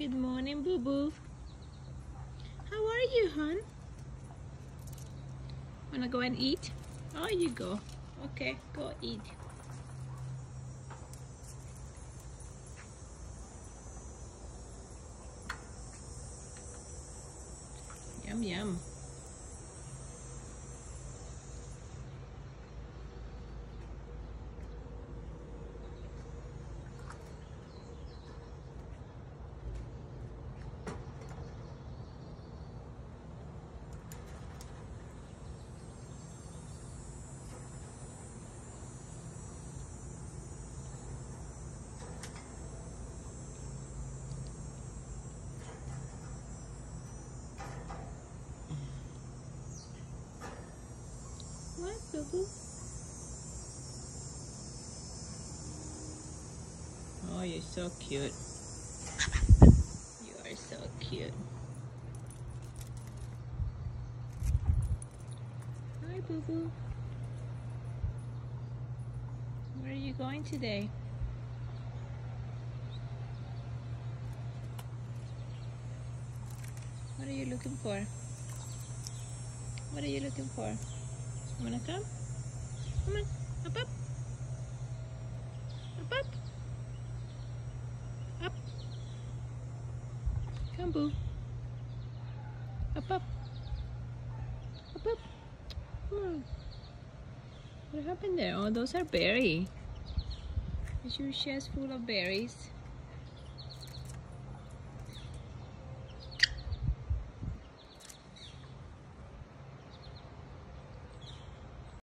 Good morning, Boo Boo. How are you, hon? Wanna go and eat? Oh, you go. Okay, go eat. Yum, yum. What, Boo Boo? Oh, you're so cute. You are so cute. Hi, Boo Boo. Where are you going today? What are you looking for? What are you looking for? You wanna come? Come on, up, up. Up, up. Up. Come, boo. Up, up. Up, up. Come on. What happened there? Oh, those are berries. Is your chest full of berries?